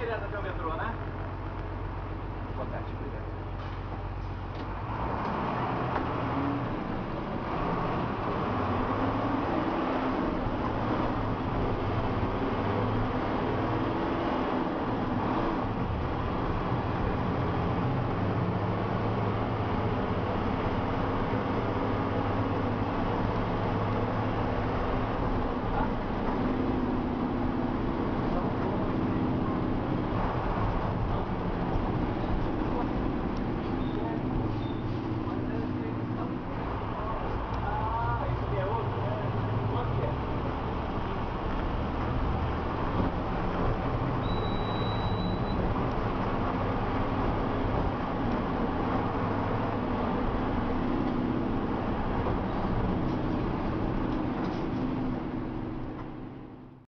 direto até o metrô, né?